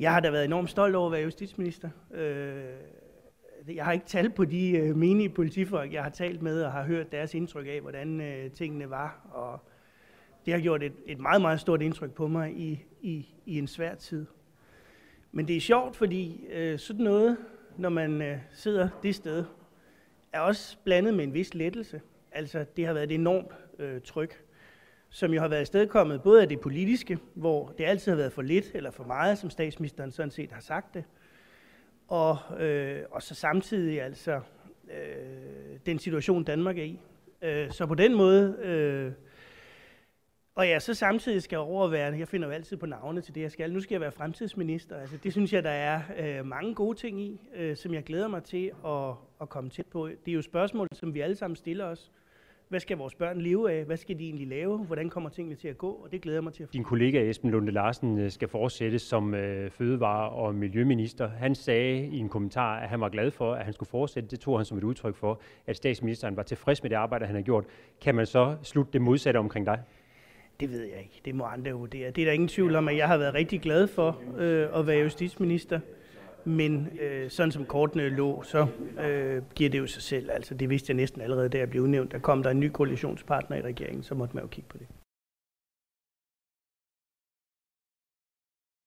Jeg har da været enormt stolt over at være justitsminister. Øh, jeg har ikke talt på de øh, menige politifolk, jeg har talt med og har hørt deres indtryk af, hvordan øh, tingene var. Og det har gjort et, et meget, meget stort indtryk på mig i, i, i en svær tid. Men det er sjovt, fordi øh, sådan noget, når man øh, sidder det sted, er også blandet med en vis lettelse. Altså, det har været et enormt øh, tryk, som jo har været stedkommet både af det politiske, hvor det altid har været for lidt eller for meget, som statsministeren sådan set har sagt det, og, øh, og så samtidig altså øh, den situation, Danmark er i. Øh, så på den måde... Øh, og ja, så samtidig skal overvære, jeg finder jo altid på navne til det, jeg skal. Nu skal jeg være fremtidsminister. Altså, det synes jeg, der er øh, mange gode ting i, øh, som jeg glæder mig til at, at komme tæt på. Det er jo spørgsmål, som vi alle sammen stiller os. Hvad skal vores børn leve af? Hvad skal de egentlig lave? Hvordan kommer tingene til at gå? Og det glæder mig til at Din kollega Esben Lunde Larsen øh, skal fortsætte som øh, fødevare- og miljøminister. Han sagde i en kommentar, at han var glad for, at han skulle fortsætte. Det tog han som et udtryk for, at statsministeren var tilfreds med det arbejde, han har gjort. Kan man så slutte det modsatte omkring dig? Det ved jeg ikke. Det må andre vurdere. Det er der ingen tvivl om, at jeg har været rigtig glad for øh, at være justitsminister. Men øh, sådan som kortene lå, så øh, giver det jo sig selv. Altså, det vidste jeg næsten allerede, da jeg blev udnævnt. Der kom der en ny koalitionspartner i regeringen, så måtte man jo kigge på det.